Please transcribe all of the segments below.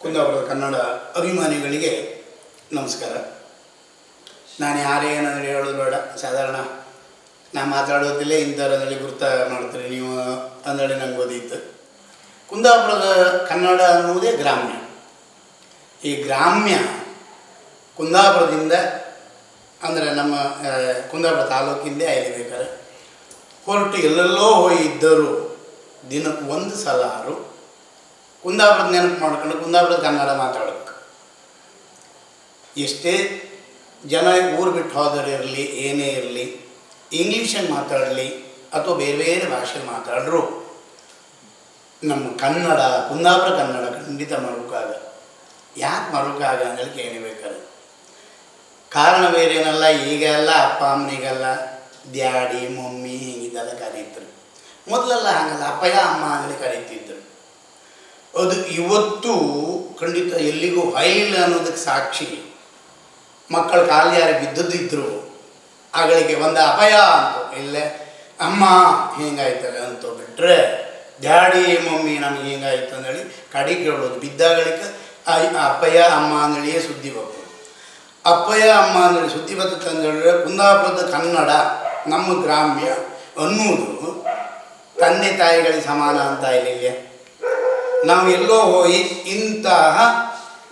ಕುಂದಾಪುರದ ಕನ್ನಡ ಅಭಿಮಾನಿಗಳಿಗೆ ನಮಸ್ಕಾರ. ನಾನು ಯಾರೇ ಏನಾದರೂ ಹೇಳೋದು ಬೇಡ, ಸಾಧಾರಣ. ನಾ ಮಾತಾಡೋದಿಲ್ಲ ಇಂಥವ್ರಲ್ಲಿ ಗುರ್ತ ಮಾಡ್ತೀರಿ ನೀವು ಅಂದರೆ ನಂಗೆ ಓದಿತ್ತು ಕುಂದಾಪುರದ ಕನ್ನಡ ಅನ್ನುವುದೇ ಗ್ರಾಮ್ಯ. ಈ ಗ್ರಾಮ್ಯ ಕುಂದಾಪುರದಿಂದ, ಅಂದರೆ ನಮ್ಮ ಕುಂದಾಪುರ ತಾಲೂಕಿಂದ ಆಗಿರ್ಬೇಕಾದ್ರೆ ಹೊರಟು ಎಲ್ಲೆಲ್ಲೋ ಹೋಗಿದ್ದರು ದಿನಕ್ಕೆ ಒಂದು ಸಲ ಆರು ಕುಂದಾಪುರದ ನೆನಪು ಮಾಡ್ಕೊಂಡು ಕುಂದಾಪುರದ ಕನ್ನಡ ಮಾತಾಡೋಕ್ಕೆ ಎಷ್ಟೇ ಜನ ಊರು ಬಿಟ್ಟು ಹೋದರೆ ಇರಲಿ, ಏನೇ ಇರಲಿ, ಇಂಗ್ಲೀಷಲ್ಲಿ ಮಾತಾಡಲಿ ಅಥವಾ ಬೇರೆ ಬೇರೆ ಭಾಷೆ ಮಾತಾಡ್ರು, ನಮ್ಮ ಕನ್ನಡ ಕುಂದಾಪುರ ಕನ್ನಡ ಖಂಡಿತ ಮರುಕಾಗ ಯಾಕೆ ಮರುಕಾಗ ಅಂದರೆ ಕೇಳಬೇಕಾದ್ರೆ. ಕಾರಣ ಬೇರೇನಲ್ಲ ಈಗೆಲ್ಲ ಅಪ್ಪ, ಅಮ್ಮನಿಗೆಲ್ಲ ಡ್ಯಾಡಿ, ಮಮ್ಮಿ ಹೀಗಿದ್ದೆಲ್ಲ ಕರೀತಾರೆ. ಮೊದಲೆಲ್ಲ ಹಾಗಲ್ಲ ಅಪ್ಪಯ್ಯ ಅಮ್ಮ ಆಗಲಿ ಕರೀತಿದ್ರು. ಅದು ಇವತ್ತು ಖಂಡಿತ ಎಲ್ಲಿಗೂ ಹೈಲ್ ಅನ್ನೋದಕ್ಕೆ ಸಾಕ್ಷಿ. ಮಕ್ಕಳ ಕಾಲು ಯಾರು ಬಿದ್ದದ್ದಿದ್ರು, ಆಗಳಿಗೆ ಒಂದು ಅಪಾಯ ಅಂತ. ಇಲ್ಲೇ, ಅಮ್ಮ, ಹಿಂಗಾಯ್ತಲ್ಲ ಅಂತ ಬಿಟ್ಟರೆ ಡ್ಯಾಡಿ, ಮಮ್ಮಿ, ನಮ್ಗೆ ಹಿಂಗಾಯ್ತು ಅಂದೇಳಿ ಕಡಿ ಕೇಳೋದು. ಬಿದ್ದಾಗಳಿಗೆ ಅಪ್ಪಯ್ಯ, ಅಮ್ಮ ಅಂದೇಳಿಯೇ ಸುದ್ದಿ ಬರ್ತದೆ ಅಪ್ಪಯ್ಯ, ಅಮ್ಮ ಅಂದೇಳಿ ಸುದ್ದಿ ಬರ್ತದೆ ಅಂದೇಳಿದ್ರೆ ಕುಂದಾಪುರದ ಕನ್ನಡ, ನಮ್ಮ ಗ್ರಾಮ್ಯ ಅನ್ನುವುದು ತಂದೆ ತಾಯಿಗಳಿಗೆ ಸಮಾನ ಅಂತ ಇಲ್ಲ ನಾವು ಎಲ್ಲೋ ಹೋಗಿ ಇಂತಹ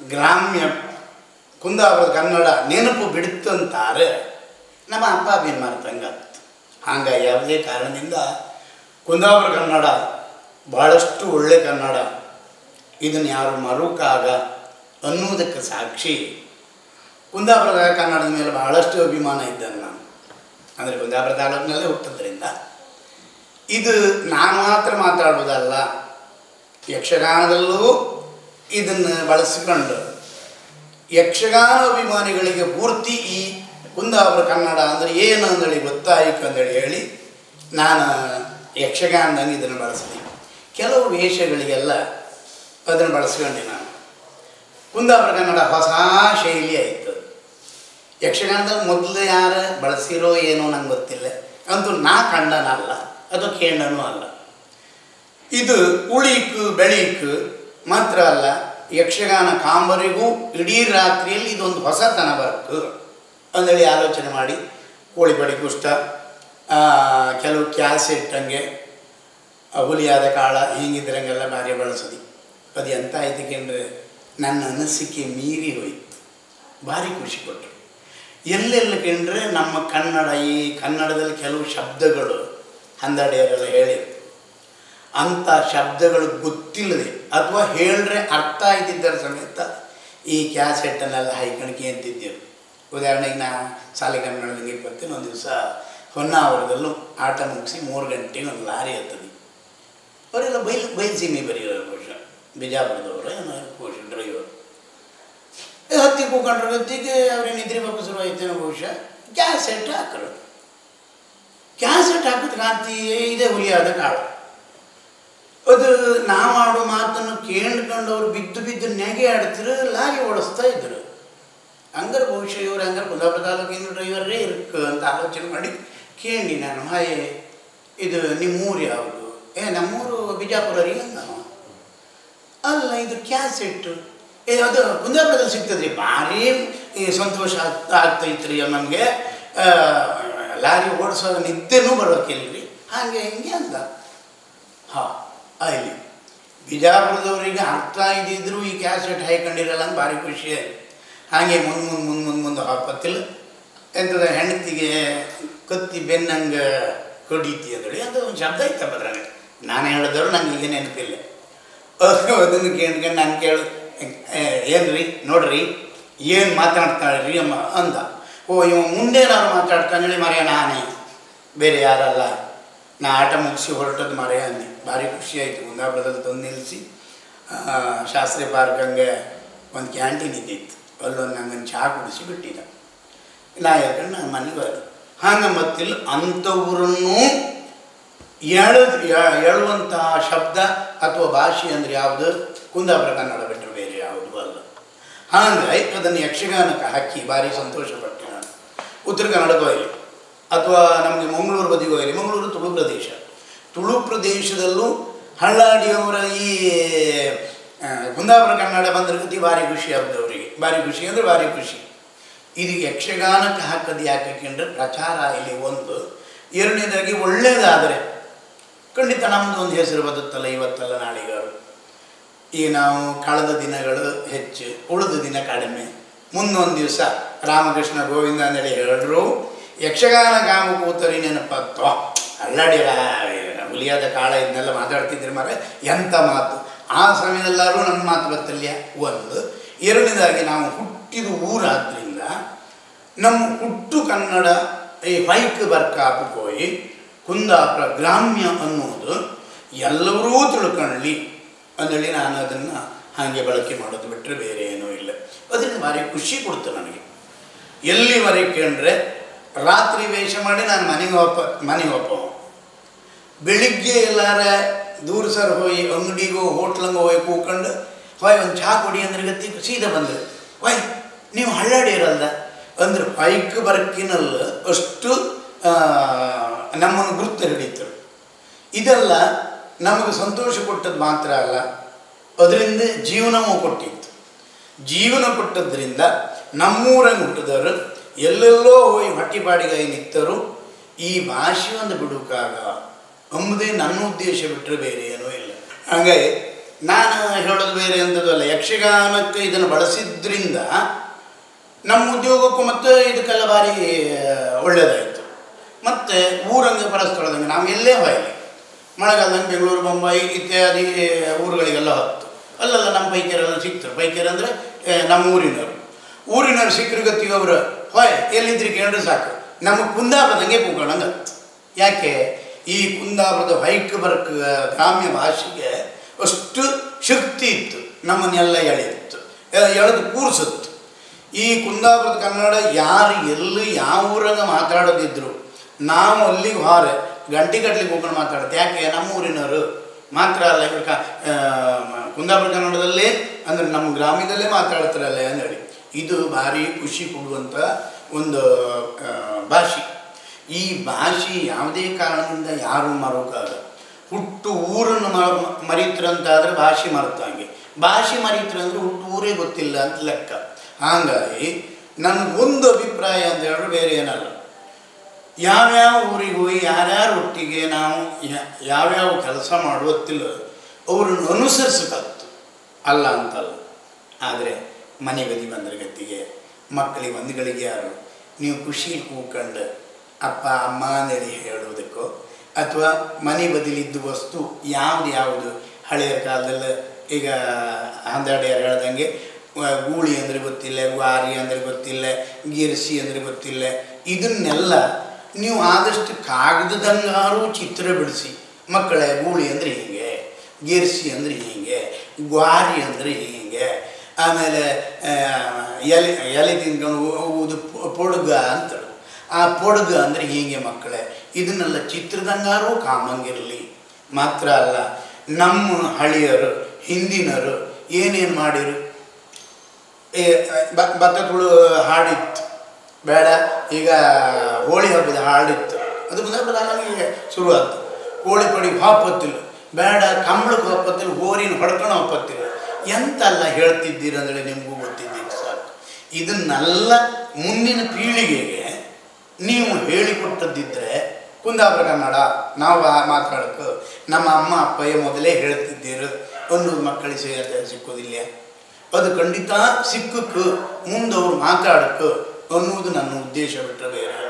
ಗ್ರಾಮ್ಯ ಕುಂದಾಪುರದ ಕನ್ನಡ ನೆನಪು ಬಿಡುತ್ತಂತಾರೆ. ನಮ್ಮ ಅಪ್ಪ ಅಭಿನ್ ಮಾಡ್ತಂಗತ್ತು ಹಂಗ ಯಾವುದೇ ಕಾರಣದಿಂದ ಕುಂದಾಪುರ ಕನ್ನಡ ಭಾಳಷ್ಟು ಒಳ್ಳೆ ಕನ್ನಡ. ಇದನ್ನು ಯಾರು ಮರುಕಾಗ ಅನ್ನುವುದಕ್ಕೆ ಸಾಕ್ಷಿ ಕುಂದಾಪುರದ ಕನ್ನಡದ ಮೇಲೆ ಬಹಳಷ್ಟು ಅಭಿಮಾನ ಇದ್ದಾನೆ ನಾನು. ಅಂದರೆ ಕುಂದಾಪುರ ತಾಲೂಕಿನಲ್ಲೇ ಹುಟ್ಟಿದ್ರಿಂದ. ಇದು ನಾನು ಮಾತ್ರ ಮಾತಾಡೋದಲ್ಲ ಯಕ್ಷಗಾನದಲ್ಲೂ ಇದನ್ನು ಬಳಸಿಕೊಂಡು ಯಕ್ಷಗಾನ ಅಭಿಮಾನಿಗಳಿಗೆ ಪೂರ್ತಿ ಈ ಕುಂದಾಪುರ ಕನ್ನಡ ಅಂದರೆ ಏನು ಅಂದೇಳಿ ಗೊತ್ತಾಯಿತು ಅಂತೇಳಿ ಹೇಳಿ ನಾನು ಯಕ್ಷಗಾನದಂಗೆ ಇದನ್ನು ಬಳಸಿದೆ. ಕೆಲವು ವೇಷಗಳಿಗೆಲ್ಲ ಅದನ್ನು ಬಳಸ್ಕೊಂಡೆ ನಾನು. ಕುಂದಾಪುರ ಕನ್ನಡ ಹೊಸ ಶೈಲಿ ಆಯಿತು. ಯಕ್ಷಗಾನದಲ್ಲಿ ಮೊದಲು ಯಾರು ಬಳಸಿರೋ ಏನೋ ನಂಗೆ ಗೊತ್ತಿಲ್ಲ. ಅಂತೂ ನಾ ಕಂಡನಲ್ಲ. ಅದು ಕೇಂಡನೂ ಅಲ್ಲ. ಇದು ಉಳಿಕು ಬೆಳೀಕು ಮಾತ್ರ ಅಲ್ಲ, ಯಕ್ಷಗಾನ ಕಾಂಬರಿಗೂ ಇಡೀ ರಾತ್ರಿಯಲ್ಲಿ ಇದೊಂದು ಹೊಸತನ ಬರುತ್ತೆ. ಅಂದೇಳಿ ಆಲೋಚನೆ ಮಾಡಿ ಕೋಳಿಬಡಿ ಕುಷ್ಟ ಕೆಲವು ಕ್ಯಾಸೆ ಇಟ್ಟಂಗೆ ಹುಲಿಯಾದ ಕಾಳ ಹಿಂಗಿದ್ರಂಗೆಲ್ಲ ಭಾರಿ ಬಳಸದಿ. ಅದು ಎಂತ ಆಯ್ತಕ್ಕೆಂದರೆ ನನ್ನ ಅನಿಸಿಕೆ ಮೀರಿ ಹೋಯ್ತು. ಭಾರಿ ಖುಷಿ ಕೊಟ್ಟರು. ಎಲ್ಲೆಲ್ಲಿ ಕಂಡ್ರೆ ನಮ್ಮ ಕನ್ನಡ, ಈ ಕನ್ನಡದಲ್ಲಿ ಕೆಲವು ಶಬ್ದಗಳು ಹಂದಡೆಯರೆಲ್ಲ ಹೇಳಿದ್ರು. ಅಂಥ ಶಬ್ದಗಳು ಗೊತ್ತಿಲ್ಲದೆ ಅಥವಾ ಹೇಳ್ರೆ ಅರ್ಥ ಆಯ್ತಿದ್ದರ ಸಮೇತ ಈ ಕ್ಯಾಸೆಟ್ಟನ್ನೆಲ್ಲ ಹೈಕಣಿಕೆ ಅಂತಿದ್ದೆವು. ಉದಾಹರಣೆಗೆ ನಾನು ಶಾಲೆ ಕನ್ನಡದಂಗೆ ಬರ್ತೀನಿ ಒಂದು ದಿವಸ ಹೊನ್ನಾವರದಲ್ಲೂ ಆಟ ಮುಗಿಸಿ ಮೂರು ಗಂಟೆಗೆ ಒಂದು ಲಾರಿ ಹತ್ತದಿ. ಅವರೆಲ್ಲ ಬೈಲ್, ಬೈಲ್ಸೀಮಿ ಬರೆಯೋರು ಬಹುಶಃ. ಬಿಜಾಪುರದವರು, ಏನೋ ಬಹುಶಃ ಡ್ರೈವರ್ ಹತ್ತಿ ಕೂಕೊಂಡ್ರ, ಹೊತ್ತಿಗೆ ಅವ್ರೇನು ನಿದ್ರೆ ಬಗ್ಗೆ ಶುರು ಆಯ್ತೇನೋ ಬಹುಶಃ. ಕ್ಯಾಸೆಟ್ ಹಾಕರು ಕ್ಯಾಸೆಟ್ ಹಾಕಿದ ಕಾಂತಿ ಇದೇ ಹುಲಿಯಾದ ಕಾಳು. ಅದು ನಾವು ಆಡೋ ಮಾತನ್ನು ಕೇಳ್ಕೊಂಡು ಅವ್ರು ಬಿದ್ದು ಬಿದ್ದು ನೆಗೆ ಆಡ್ತಿರು ಲಾರಿ ಓಡಿಸ್ತಾ ಇದ್ರು. ಹಂಗಾರೆ ಬಹುಶಃ ಇವ್ರು ಹಂಗಾರೆ ಕುಂದಾಪುರ ತಾಲೂಕಿನ ಡ್ರೈವರೇ ಇರ್ಕ ಅಂತ ಆಲೋಚನೆ ಮಾಡಿ ಕೇಳಿ ನಾನು, ಹಾಯ್, ಇದು ನಿಮ್ಮೂರು ಯಾವುದು? ಏ, ನಮ್ಮೂರು ಬಿಜಾಪುರ ರೀ ನಾವು ಅಲ್ಲ, ಇದು ಕ್ಯಾಸೆಟ್ ಏ, ಅದು ಕುಂದಾಪುರದಲ್ಲಿ ಸಿಗ್ತದ್ರಿ. ಭಾರಿ ಸಂತೋಷ ಆಗ್ತ ಆಗ್ತೈತ್ರಿ ನಮಗೆ. ಲಾರಿ ಓಡಿಸೋ ನಿದ್ದೆನೂ ಬರೋಕಿಲ್ರಿ ಹಾಗೆ, ಹಿಂಗೆ ಅಂದ. ಹಾಂ. ಅಲ್ಲಿ. ಬಿಜಾಪುರದವರಿಗೆ ಅರ್ಥ ಇದ್ದಿದ್ರು ಈ ಕ್ಯಾಸೆಟ್ ಹಾಯ್ಕೊಂಡಿರಲ್ಲ ಅಂತ ಭಾರಿ ಖುಷಿ ಹಾಗೆ ಮುಂದೆ ಮುಂದೆ ಮುಂದೆ ಮುಂದೆ ಮುಂದೆ ಹಾಪತ್ತಿಲ್ಲ ಎಂಥದ ಹೆಂಡತಿಗೆ ಕತ್ತಿ ಬೆನ್ನಂಗೆ ಕಡೀತಿ ಅಂದಳಿ ಅದು ಒಂದು ಶಬ್ದ ಇತ್ತ ಅದ್ರಾಗ ನಾನು ಹೇಳಿದವರು ನಂಗೆ ಈಗ ನೆನಪಿಲ್ಲ. ಅದು ಅದನ್ನು ಕೇಳ್ಕೊಂಡು ನಾನು ಕೇಳು ಏನು ನೋಡ್ರಿ, ಏನು ಮಾತಾಡ್ತಾಳೆ ರೀ ಅಮ್ಮ ಅಂದ. ಓ, ಇವ ಮುಂದೆ ನಾನು ಮಾತಾಡ್ತಾನೆ ಮರೆಯ ನಾನೇ. ಬೇರೆ ಯಾರಲ್ಲ. ನಾ ಆಟ ಮುಗಿಸಿ ಹೊರಟದ್ದು ಮರೆಯ ಅಂದೆ. ಭಾರಿ ಖುಷಿಯಾಯಿತು ಕುಂದಾಪುರದಲ್ಲಿ ತಂದು ನಿಲ್ಲಿಸಿ ಶಾಸ್ತ್ರಿ ಪಾರ್ಕ್ ಹಂಗೆ ಒಂದು ಕ್ಯಾಂಟೀನ್ ಇದ್ದಿತ್ತು. ಅಲ್ಲೊಂದು ನಂಗೊಂದು ಚಹಾ ಕುಡಿಸಿ ಬಿಟ್ಟಿದ್ದ. ನಾ ಯಾಕಂದ್ರೆ ನಾನು ಮನೆಗೆ ಹೋದೆ. ಹಂಗೆ ಮತ್ತಿಲ್ಲ ಅಂಥವ್ರನ್ನೂ ಹೇಳ ಹೇಳುವಂತಹ ಶಬ್ದ ಅಥವಾ ಭಾಷೆ ಅಂದರೆ ಯಾವುದು? ಕುಂದಾಪುರ ಕನ್ನಡ ಬಿಟ್ಟರೆ ಬೇರೆ ಯಾವುದು ಅಲ್ಲ. ಹಾಗೆ ಅದನ್ನು ಯಕ್ಷಗಾನಕ್ಕೆ ಹಾಕಿ ಭಾರಿ ಸಂತೋಷಪಟ್ಟೆ ನಾನು. ಉತ್ತರ ಕನ್ನಡಕ್ಕೆ ಹೋಗಲಿ ಅಥವಾ ನಮಗೆ ಮಂಗಳೂರು ಬದಿಗೆ ಹೋಗಲಿ ಮಂಗಳೂರು ತುಳು ಪ್ರದೇಶ. ತುಳು ಪ್ರದೇಶದಲ್ಲೂ ಹಳ್ಳಾಡಿಯವರ ಈ ಕುಂದಾಪುರ ಕನ್ನಡ ಬಂದ್ರ ಗತಿ ಭಾರಿ ಖುಷಿ ಆದವರಿಗೆ ಭಾರಿ ಖುಷಿ ಅಂದರೆ ಭಾರಿ ಖುಷಿ. ಇದು ಯಕ್ಷಗಾನಕ್ಕೆ ಹಾಕದು ಯಾಕೆಂದ್ರೆ ಪ್ರಚಾರ ಇಲ್ಲಿ ಒಂದು. ಎರಡನೇದಾಗಿ ಒಳ್ಳೆಯದಾದರೆ ಖಂಡಿತ ನಮ್ಮದು ಒಂದು ಹೆಸರು ಬದುತ್ತಲ್ಲ ಇವತ್ತಲ್ಲ ನಾಳಿಗಾರು. ಈ ನಾವು ಕಳೆದ ದಿನಗಳು ಹೆಚ್ಚು, ಉಳಿದ ದಿನ ಕಡಿಮೆ. ಮುಂದೊಂದು ದಿವಸ ರಾಮಕೃಷ್ಣ ಗೋವಿಂದ ಅಂತೇಳಿ ಹೇಳರು ಯಕ್ಷಗಾನ ಕಾಮ ಕೂತರಿ ನೆನಪತ್ತೋ ಅಲ್ಲಾಡಿರ ಹುಲಿಯಾದ ಕಾಳ ಇದನ್ನೆಲ್ಲ ಮಾತಾಡ್ತಿದ್ರೆ ಮಾರೆ ಎಂಥ ಮಾತು? ಆ ಸಮಯದಲ್ಲಾರು ನಮ್ಮ ಮಾತು ಬತ್ತಲ್ಯ ಒಂದು. ಎರಡನೇದಾಗಿ ನಾವು ಹುಟ್ಟಿದ ಊರಾದ್ರಿಂದ ನಮ್ಮ ಹುಟ್ಟು ಕನ್ನಡ, ಈ ವೈಕ್ ಬರ್ಕಾಪು ಹೋಯಿ ಕುಂದಾಪುರ ಗ್ರಾಮ್ಯ ಅನ್ನೋದು ಎಲ್ಲರೂ ತಿಳ್ಕೊಳ್ಳಿ. ಅಂದೇಳಿ ನಾನು ಅದನ್ನು ಹಾಗೆ ಬಳಕೆ ಮಾಡೋದು ಬಿಟ್ಟರೆ ಬೇರೆ ಏನೂ ಇಲ್ಲ. ಅದರಿಂದ ಭಾರಿ ಖುಷಿ ಕೊಡ್ತು ನನಗೆ. ಎಲ್ಲಿವರೆಗೆ ಕೇಳಿದ್ರೆ, ರಾತ್ರಿ ವೇಷ ಮಾಡಿ ನಾನು ಮನೆಗೆ ಹೋಪ ಮನೆಗೆ ಒಪ್ಪ ಬೆಳಿಗ್ಗೆ ಎಲ್ಲಾರ ದೂರ ಸರ್ ಹೋಗಿ ಅಂಗಡಿಗೋ, ಹೋಟ್ಲಂಗ ಹೋಗಿ ಕೂಕೊಂಡು ಹೊಯ್, ಒಂದು ಚಹಾ ಕೊಡಿ ಅಂದ್ರೆ ಗತಿ ಸೀದಾ ಬಂದರು ಹೊಯ್, ನೀವು ಹಳ್ಳಾಡಿರಲ್ಲ ಅಂದ್ರೆ. ಪೈಕ್ ಬರಕಿನಲ್ಲ ಅಷ್ಟು ನಮ್ಮನ್ನು ಗುರುತು ಹಿಡಿತರು ಇದೆಲ್ಲ ನಮಗೆ ಸಂತೋಷ ಕೊಟ್ಟದ್ದು ಮಾತ್ರ ಅಲ್ಲ, ಅದರಿಂದ ಜೀವನವೂ ಕೊಟ್ಟಿತ್ತು. ಜೀವನ ಕೊಟ್ಟದ್ರಿಂದ ನಮ್ಮೂರನ್ನು ಹುಟ್ಟಿದವರು ಎಲ್ಲೆಲ್ಲೋ ಹೋಗಿ ಹೊಟ್ಟಿಪಾಡಿಗಾಗಿ ನಿಂತರು, ಈ ಭಾಷೆ ಒಂದು ಬಿಡುಕಾಗ ಎಂಬುದೇ ನನ್ನ ಉದ್ದೇಶ ಬಿಟ್ಟರೆ ಬೇರೆ ಏನೂ ಇಲ್ಲ. ಹಾಗಾಗಿ ನಾನು ಹೇಳೋದು ಬೇರೆ ಅಂಥದ್ದು ಅಲ್ಲ, ಯಕ್ಷಗಾನಕ್ಕೆ ಇದನ್ನು ಬಳಸಿದ್ರಿಂದ ನಮ್ಮ ಉದ್ಯೋಗಕ್ಕೂ ಮತ್ತು ಇದಕ್ಕೆಲ್ಲ ಭಾರಿ ಒಳ್ಳೆಯದಾಯಿತು ಮತ್ತು ಊರಂಗೆ ಪರಸ್ಥಳದಂಗೆ ನಾವು ಎಲ್ಲೇ ಹೋಗಲಿ ಮಳೆಗಾಲದಂಗೆ ಬೆಂಗಳೂರು ಬೊಂಬಾಯಿ ಇತ್ಯಾದಿ ಊರುಗಳಿಗೆಲ್ಲ ಹತ್ತು ಅಲ್ಲೆಲ್ಲ ನಮ್ಮ ಪೈಕಿಯರೆಲ್ಲ ಸಿಕ್ತರು ಪೈಕಿಯರು ಅಂದರೆ ನಮ್ಮ ಊರಿನವರು. ಊರಿನವ್ರು ಸಿಕ್ಕರು ಗತ್ತಿಗೆ ಅವರು, ಹೊಯ್, ಎಲ್ಲಿದ್ರಿ ಕೇಳಿದ್ರೆ ಸಾಕು. ನಮಗೆ ಕುಂದಾಪದಂಗೆ ಕೂಗೋಣಂಗೆ ಯಾಕೆ? ಈ ಕುಂದಾಪುರದ ಹೈಕ್ ಬರಕ್ ಗ್ರಾಮ್ಯ ಭಾಷೆಗೆ ಅಷ್ಟು ಶಕ್ತಿ ಇತ್ತು. ನಮ್ಮನ್ನೆಲ್ಲ ಎಳೆಯಿತ್ತು ಎಳೆದು ಕೂರಿಸುತ್ತು. ಈ ಕುಂದಾಪುರದ ಕನ್ನಡ ಯಾರು ಎಲ್ಲಿ ಯಾವ ಊರಾಗ ಮಾತಾಡೋದಿದ್ರು, ನಾವು ಅಲ್ಲಿಗೆ ಹೊರೆ ಗಂಟೆ ಗಟ್ಟಲಿಗೆ ಹೋಗ್ಕೊಂಡು ಮಾತಾಡೋದು. ಯಾಕೆ, ನಮ್ಮ ಊರಿನವರು ಮಾತ್ರ ಅಲ್ಲ, ಇವ್ರ ಕುಂದಾಪುರ ಕನ್ನಡದಲ್ಲೇ, ಅಂದರೆ ನಮ್ಮ ಗ್ರಾಮದಲ್ಲೇ ಮಾತಾಡ್ತಾರಲ್ಲ ಅಂದೇಳಿ ಇದು ಭಾರಿ ಖುಷಿ ಕೊಡುವಂಥ ಒಂದು ಭಾಷೆ. ಈ ಭಾಷೆ ಯಾವುದೇ ಕಾರಣದಿಂದ ಯಾರು ಮರೋಕಾಗ ಹುಟ್ಟು ಊರನ್ನು ಮರೀತ್ರಂತಾದ್ರೆ ಭಾಷೆ ಮರೆತಂಗೆ ಭಾಷೆ ಮರೀತ್ರಂದ್ರೆ ಹುಟ್ಟು ಊರೇ ಗೊತ್ತಿಲ್ಲ ಅಂತ ಲೆಕ್ಕ. ಹಾಗಾಗಿ ನನಗೊಂದು ಅಭಿಪ್ರಾಯ ಅಂತ ಹೇಳಿದ್ರೆ ಬೇರೆ ಏನಲ್ಲ. ಯಾವ್ಯಾವ ಊರಿಗೆ ಹೋಗಿ, ಯಾರ್ಯಾರ ಒಟ್ಟಿಗೆ ನಾವು ಯಾವ್ಯಾವ ಕೆಲಸ ಮಾಡುವತ್ತಿಲ್ಲ ಅವರನ್ನು ಅನುಸರಿಸಬೇಕು ಅಲ್ಲ ಅಂತಲ್ಲ. ಆದರೆ ಮನೆ ಬದಿ ಬಂದ್ರ ಗತಿಗೆ ಮಕ್ಕಳಿಗೆ ಒಂದುಗಳಿಗೆ ಯಾರು? ನೀವು ಖುಷಿ ಕೂಕೊಂಡು ಅಪ್ಪ, ಅಮ್ಮ ಅಂತೇಳಿ ಹೇಳುವುದಕ್ಕೋ, ಅಥವಾ ಮನೆ ಬದಿಲಿದ್ದ ವಸ್ತು ಯಾವುದು ಯಾವುದು? ಹಳೆಯ ಕಾಲದಲ್ಲಿ ಈಗ ಹಂದಾಡಿಯಾರು ಹೇಳ್ದಂಗೆ ಗೂಳಿ ಅಂದರೆ ಗೊತ್ತಿಲ್ಲ, ಗ್ವಾರಿ ಅಂದರೆ ಗೊತ್ತಿಲ್ಲ, ಗಿರ್ಸಿ ಅಂದರೆ ಗೊತ್ತಿಲ್ಲ. ಇದನ್ನೆಲ್ಲ ನೀವು ಆದಷ್ಟು ಕಾಗದದಂಗಾರು ಚಿತ್ರ ಬಿಡಿಸಿ, ಮಕ್ಕಳೇ ಗೂಳಿ ಅಂದರೆ ಹೀಗೆ, ಗಿರ್ಸಿ ಅಂದರೆ ಹೀಗೆ, ಗ್ವಾರಿ ಅಂದರೆ ಹೀಗೆ, ಆಮೇಲೆ ಎಲೆ ಎಲೆ ತಿನ್ಕೊಂಡು ಹೋಗುವುದು ಪೊಡುಗ ಅಂತಾರೆ. ಆ ಪೊಡ್ಗ ಅಂದರೆ ಹೀಗೆ ಮಕ್ಕಳೇ ಇದನ್ನೆಲ್ಲ ಚಿತ್ರದಂಗಾರು ಕಾಮಂಗಿರಲಿ. ಮಾತ್ರ ಅಲ್ಲ ನಮ್ಮ ಹಳಿಯರು ಹಿಂದಿನರು ಏನೇನು ಮಾಡಿರು? ಏ, ಹಾಡಿತ್ತು. ಬೇಡ ಈಗ ಹೋಳಿ ಹಬ್ಬದ ಹಾಡಿತ್ತು. ಅದು ಮುಂದೆ ಶುರುವಾಯ್ತು. ಕೋಳಿ ಪಡಿ ಹಾಪತ್ತಿಲ್ಲ ಬೇಡ ಕಂಬಳಕ್ಕೆ ಹಾಪತ್ತಿಲ್ಲ ಹೋರಿನ ಹೊಡ್ಕೊಂಡು ಹಾಪತ್ತಿಲ್ಲ ಎಂತೆಲ್ಲ ಹೇಳ್ತಿದ್ದೀರಂದ್ರೆ ನಿಮಗೂ ಗೊತ್ತಿದ್ದೀರಿ ಸಾಕು. ಇದನ್ನೆಲ್ಲ ಮುಂದಿನ ಪೀಳಿಗೆಗೆ ನೀವು ಹೇಳಿಕೊಟ್ಟದ್ದಿದ್ದರೆ ಕುಂದಾಪುರ ಕನ್ನಡ ನಾವು ಮಾತಾಡೋಕ್ಕೆ ನಮ್ಮ ಅಮ್ಮ, ಅಪ್ಪಯ್ಯ ಮೊದಲೇ ಹೇಳ್ತಿದ್ದೀರು, ಒಂದು ಮಕ್ಕಳಿಗೆ ಸೇರ ಸಿಕ್ಕೋದಿಲ್ಲ. ಅದು ಖಂಡಿತ ಸಿಕ್ಕಕ್ಕೆ ಮುಂದವ್ರು ಮಾತಾಡಕ್ಕೆ ಅನ್ನುವುದು ನನ್ನ ಉದ್ದೇಶ ಬಿಟ್ಟರೆ ಬೇರೆ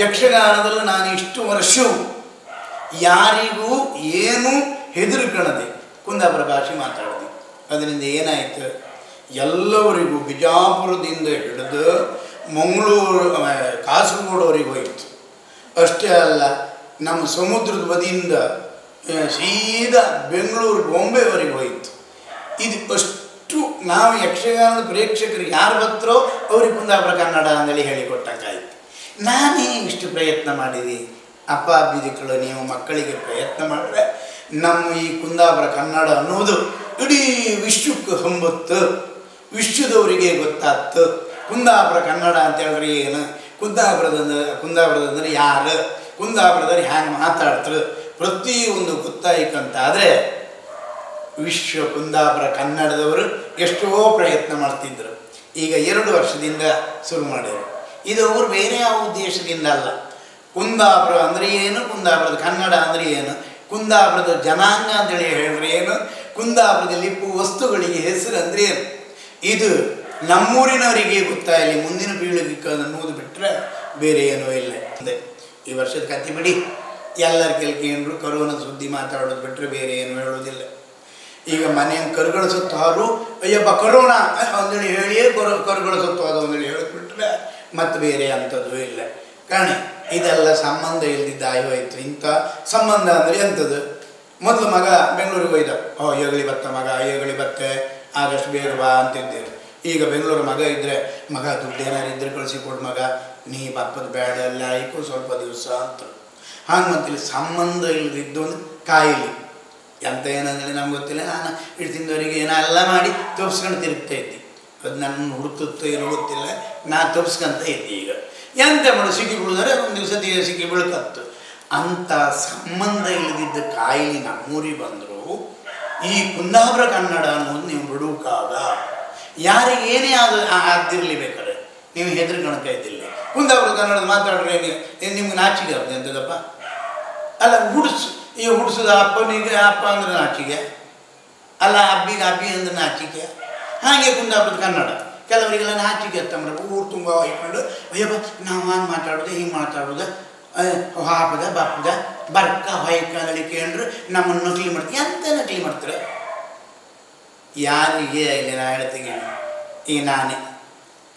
ಯಕ್ಷಗಾನದಲ್ಲಿ ನಾನು ಇಷ್ಟು ವರ್ಷವೂ ಯಾರಿಗೂ ಏನೂ ಹೆದರ್ಕಣದೆ ಕುಂದಾಪುರ ಭಾಷೆ ಮಾತಾಡಿದೆ. ಅದರಿಂದ ಏನಾಯಿತು? ಎಲ್ಲವರಿಗೂ ಬಿಜಾಪುರದಿಂದ ಹಿಡಿದು ಮಂಗಳೂರು ಕಾಸರಗೋಡವರೆಗೆ ಹೋಯಿತು ಅಷ್ಟೇ ಅಲ್ಲ, ನಮ್ಮ ಸಮುದ್ರದ ಬದಿಯಿಂದ ಸೀದಾ ಬೆಂಗಳೂರು ಬೊಂಬೆವರೆಗೆ ಹೋಯಿತು ಇದು ಅಷ್ಟು ನಾವು ಯಕ್ಷಗಾನದ ಪ್ರೇಕ್ಷಕರು ಯಾರು ಬತ್ತರೋ ಅವ್ರಿಗೆ ಕುಂದಾಪುರ ಕನ್ನಡ ಅಂತೇಳಿ ಹೇಳಿಕೊಟ್ಟಂಗಾಯ್ತು. ನಾನೇ ಇಷ್ಟು ಪ್ರಯತ್ನ ಮಾಡಿದೆ. ಅಪ್ಪ ಅಬ್ಬಿದಿಕ್ಕಳು ನೀವು ಮಕ್ಕಳಿಗೆ ಪ್ರಯತ್ನ ಮಾಡಿದ್ರೆ ನಮ್ಮ ಈ ಕುಂದಾಪುರ ಕನ್ನಡ ಅನ್ನೋದು ಇಡೀ ವಿಶ್ವಕ್ಕೆ ಹಂಬತ್ತು. ವಿಶ್ವದವರಿಗೆ ಗೊತ್ತಾಗ್ತು. ಕುಂದಾಪುರ ಕನ್ನಡ ಅಂತ ಹೇಳಿದ್ರೆ ಏನು? ಕುಂದಾಪುರದ ಕುಂದಾಪುರದಂದ್ರೆ ಯಾರು? ಕುಂದಾಪುರದಲ್ಲಿ ಹ್ಯಾಂಗೆ ಮಾತಾಡ್ತರು? ಪ್ರತಿಯೊಂದು ಗೊತ್ತಾಯ್ಕಂತಾದರೆ ವಿಶ್ವ ಕುಂದಾಪುರ ಕನ್ನಡದವರು ಎಷ್ಟೋ ಪ್ರಯತ್ನ ಮಾಡ್ತಿದ್ದರು ಈಗ ಎರಡು ವರ್ಷದಿಂದ ಶುರು ಮಾಡಿದರು. ಇದು ಅವರು ಬೇರೆ ಯಾವ ಉದ್ದೇಶದಿಂದ ಅಲ್ಲ. ಕುಂದಾಪುರ ಅಂದರೆ ಏನು? ಕುಂದಾಪುರದ ಕನ್ನಡ ಅಂದರೆ ಏನು? ಕುಂದಾಪುರದ ಜನಾಂಗ ಅಂತೇಳಿ ಹೇಳಿದ್ರೆ ಏನು? ಕುಂದಾಪುರದಲ್ಲಿ ವಸ್ತುಗಳಿಗೆ ಹೆಸರು ಅಂದರೆ ಏನು? ಇದು ನಮ್ಮೂರಿನವರಿಗೆ ಗೊತ್ತಾಗಲಿ ಮುಂದಿನ ಪೀಳಿಗೆ ಅನ್ನೋದು ಬಿಟ್ಟರೆ ಬೇರೆ ಏನೂ ಇಲ್ಲ. ಅದೇ, ಈ ವರ್ಷದ ಕತ್ತಿ ಬಿಡಿ. ಎಲ್ಲರ ಕೇಳ್ಕೊಂಡ್ರು ಕರೋನಾ ಸುದ್ದಿ ಮಾತಾಡೋದು ಬಿಟ್ಟರೆ ಬೇರೆ ಏನು ಹೇಳೋದಿಲ್ಲ. ಈಗ ಮನೆಯ ಕರುಗಳ ಸುತ್ತಾರು ಅಯ್ಯಪ್ಪ, ಕರೋನಾ! ಒಂದೇಳಿ ಹೇಳಿಯೇ ಕರು ಕರುಗಳ ಸುತ್ತೋದು ಒಂದೇಳಿ ಹೇಳಿಬಿಟ್ರೆ ಮತ್ತೆ ಬೇರೆ ಅಂಥದ್ದು ಇಲ್ಲ. ಕಾಣಿ, ಇದೆಲ್ಲ ಸಂಬಂಧ ಇಲ್ದಿದ್ದ ಆಯೋಯ್ತು ಇಂಥ ಸಂಬಂಧ ಅಂದರೆ ಎಂಥದ್ದು ಮೊದಲು ಮಗ ಬೆಂಗಳೂರಿಗೆ ಹೋಯ್ದ. ಓ ಏಗಳಿ ಬತ್ತ ಮಗ ಏಗಳಿ ಬತ್ತೆ, ಆದಷ್ಟು ಬೇಗ ಬಾ ಅಂತಿದ್ದೇವೆ. ಈಗ ಬೆಂಗಳೂರು ಮಗ ಇದ್ದರೆ ಮಗ ದುಡ್ಡು ಏನಾರು ಇದ್ರೆ ಕಳಿಸಿಕೊಡು ಮಗ. ನೀ ಬಪ್ಪದ ಬೇಡ, ಎಲ್ಲ ಆಯ್ಕು, ಸ್ವಲ್ಪ ದಿವಸ ಅಂತ. ಹಾಗೆ ಮತ್ತಿಲ್ಲಿ ಸಂಬಂಧ ಇಲ್ಲದಿದ್ದು ಒಂದು ಕಾಯಿಲೆ. ಎಂತ ಏನಂದರೆ ನಮ್ಗೆ ಗೊತ್ತಿಲ್ಲ. ನಾನು ಇಡ್ತಿದ್ದವರಿಗೆ ಏನೆಲ್ಲ ಮಾಡಿ ತೋರಿಸ್ಕೊಂಡು ತಿರುಗ್ತಾ ಇದ್ದೆ. ಅದು ನನ್ನ ಹುಡುಕುತ್ತೋ ಏನೋ ಗೊತ್ತಿಲ್ಲ. ನಾ ತೋರಿಸ್ಕೊಂತ ಇದ್ದೆ ಈಗ. ಎಂತ ಮಾಡು, ಸಿಕ್ಕಿ ಬೀಳಿದ್ರೆ ಒಂದು ದಿವಸ ಸಿಕ್ಕಿ ಬೀಳ್ಕತ್ತು. ಅಂಥ ಸಂಬಂಧ ಇಲ್ಲದಿದ್ದ ಕಾಯಿಲೆ ನಮ್ಮೂರಿಗೆ ಬಂದರು. ಈ ಕುಂದಾಪುರ ಕನ್ನಡ ಅನ್ನೋದು ನೀವು ಬಿಡುಕಾಗ ಯಾರಿಗೆ ಏನೇ ಆದ ಆಗ್ದಿರಲಿ ಬೇಕಾದ್ರೆ. ನೀವು ಹೆದರಿ ಕಣಕ ಇದ್ದಿಲ್ಲ. ಕುಂದಾಪುರ ಕನ್ನಡದ ಮಾತಾಡ್ರೆ ಏನು ನಿಮ್ಗೆ ನಾಚಿಕೆ ಆಗ್ತದೆ ಎಂತದಪ್ಪ? ಅಲ್ಲ, ಹುಡ್ಸು, ಈ ಅಪ್ಪ ಅಪ್ಪನಿಗೆ, ಅಪ್ಪ ಅಂದ್ರೆ ನಾಚಿಕೆ. ಅಲ್ಲ, ಅಬ್ಬಿಗೆ ಅಬ್ಬಿ ಅಂದ್ರೆ ನಾಚಿಕೆ. ಹಾಗೆ ಕುಂದಾಪುರದ ಕನ್ನಡ. ಕೆಲವರಿಗೆಲ್ಲ ನಾಚಿಕೆ ತಮ್ಮ ಊರು ತುಂಬ ಹೊಯ್ಕೊಂಡು ಅಯ್ಯಪ್ಪ, ನಾವು ಹಾಂಗೆ ಮಾತಾಡೋದು, ಹಿಂಗೆ ಮಾತಾಡೋದು. ಹಾಪದ, ಬಾಪದ, ಬರ್ಕ, ಹೊಯ್ಕ ಕೇಂದ್ರ ನಮ್ಮನ್ನು ನಕಲಿ ಮಾಡ್ತೀವಿ ಅಂತ ನಕಲಿ ಮಾಡ್ತಾರೆ? ಯಾರಿಗೆ ಇಲ್ಲಿ ನಾ ಹೇಳ್ತೀನಿ ಈಗ ನಾನೇ.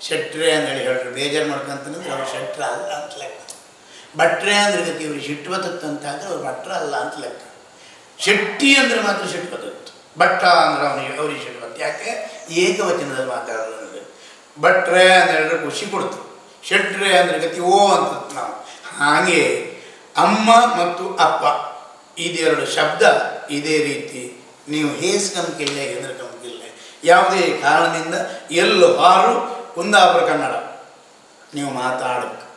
ಶೆಟ್ರೆ ಅಂತೇಳಿ ಹೇಳ್ರಿ ಬೇಜಾರು ಮಾಡ್ಕೊಂತಂದ್ರೆ ಅವ್ರು ಶೆಟ್ರ ಅಲ್ಲ ಅಂತ ಲೆಕ್ಕ. ಭಟ್ರೆ ಅಂದ್ರೆ ಗತಿ ಇವ್ರಿಗೆ ಅಂತ ಆದರೆ ಅವ್ರು ಭಟ್ರ ಅಲ್ಲ ಅಂತ ಲೆಕ್ಕ. ಶೆಟ್ಟಿ ಅಂದರೆ ಮಾತ್ರ ಶಿಟ್ಟು ಬತ್ತತ್ತು ಭಟ್ಟ ಅಂದ್ರೆ ಅವನಿಗೆ, ಅವ್ರಿಗೆ ಬತ್ತು ಯಾಕೆ? ಏಕವಚನದಲ್ಲಿ ಮಾತಾಡೋದು ಭಟ್ರೆ ಅಂತ ಹೇಳಿದ್ರೆ ಖುಷಿ ಕೊಡ್ತು ಶೆಟ್ರೆ ಅಂದರೆ ಗತಿ ಓ ಅಂತ ನಾವು. ಹಾಗೆ ಅಮ್ಮ ಮತ್ತು ಅಪ್ಪ ಇದೆರಡು ಶಬ್ದ, ಇದೇ ರೀತಿ ನೀವು ಹೇಸ್ಕಂಕಿಲ್ಲ ಹೆದರ್ಕಂಕಿಲ್ಲ ಯಾವುದೇ ಕಾರಣದಿಂದ ಎಲ್ಲೂ ಹಾರು ಕುಂದಾಪುರ ಕನ್ನಡ. ನೀವು ಮಾತಾಡಕ್ಕೆ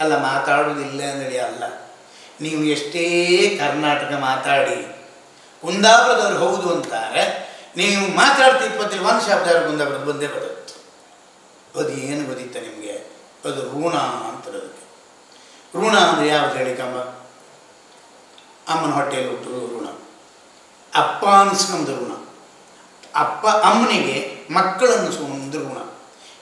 ಅಲ್ಲ ಮಾತಾಡೋದಿಲ್ಲ ಅಂದೇಳಿ ಅಲ್ಲ. ನೀವು ಎಷ್ಟೇ ಕರ್ನಾಟಕ ಮಾತಾಡಿ, ಕುಂದಾಪುರದವ್ರು ಹೌದು ಅಂತಾರೆ. ನೀವು ಮಾತಾಡ್ತೀವಿ ಇಪ್ಪತ್ತಲ್ಲಿ ಒಂದು ಶಬ್ದ ಕುಂದಾಪುರದ ಬಂದೇ ಬರುತ್ತೆ. ಅದು ಏನು ಗೊತ್ತಿತ್ತ ನಿಮಗೆ? ಅದು ಋಣ ಅಂತ ಅದಕ್ಕೆ ಋಣ ಅಂದರೆ ಯಾವ್ದು ಹೇಳಿ ಅಮ್ಮನ ಹೊಟ್ಟೆಯಲ್ಲಿ ಹುಟ್ಟುವುದು ಋಣ. ಅಪ್ಪ ಅನ್ನಿಸ್ಕೊಂಡ ಋಣ. ಅಪ್ಪ ಅಮ್ಮನಿಗೆ ಮಕ್ಕಳನ್ನು ಸುಮ್ಮದು ಋಣ.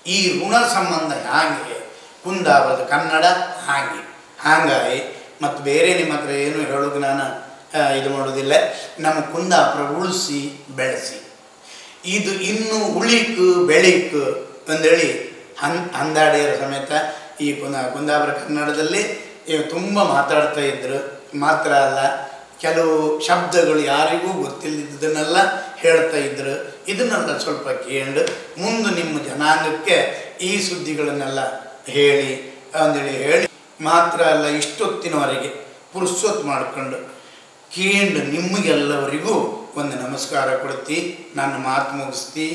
ಈ ಋಣ ಸಂಬಂಧ ಹಾಗೆ? ಕುಂದಾಪುರದ ಕನ್ನಡ ಹಾಗೆ. ಹಾಗಾಗಿ ಮತ್ತು ಬೇರೆ ನಿಮ್ಮ ಹತ್ರ ಏನು ಹೇಳೋದು ನಾನು? ಇದು ಮಾಡೋದಿಲ್ಲ. ನಮ್ಮ ಕುಂದಾಪುರ ಉಳಿಸಿ, ಬೆಳೆಸಿ. ಇದು ಇನ್ನೂ ಉಳಿಕು, ಬೆಳೀಕು ಅಂದೇಳಿ ಹನ್, ಹಂದಾಡಿಯರ ಸಮೇತ ಈ ಕುಂದ, ಕುಂದಾಪುರ ಕನ್ನಡದಲ್ಲಿ ತುಂಬ ಮಾತಾಡ್ತಾ ಇದ್ದರು ಮಾತ್ರ ಅಲ್ಲ ಕೆಲವು ಶಬ್ದಗಳು ಯಾರಿಗೂ ಗೊತ್ತಿಲ್ಲದನ್ನೆಲ್ಲ ಹೇಳ್ತಾ ಇದ್ರು. ಇದನ್ನೆಲ್ಲ ಸ್ವಲ್ಪ ಕೇಳಿ ಮುಂದೆ ನಿಮ್ಮ ಜನಾಂಗಕ್ಕೆ ಈ ಸುದ್ದಿಗಳನ್ನೆಲ್ಲ ಹೇಳಿ, ಅಂದೇಳಿ ಹೇಳಿ. ಮಾತ್ರ ಅಲ್ಲ, ಇಷ್ಟೊತ್ತಿನವರೆಗೆ ಪುರುಸೊತ್ತು ಮಾಡಿಕೊಂಡು ಕೇಂಡ್ ನಿಮಗೆಲ್ಲವರಿಗೂ ಒಂದು ನಮಸ್ಕಾರ ಕೊಡ್ತಿ. ನನ್ನ ಮಾತು ಮುಗಿಸ್ತಿ.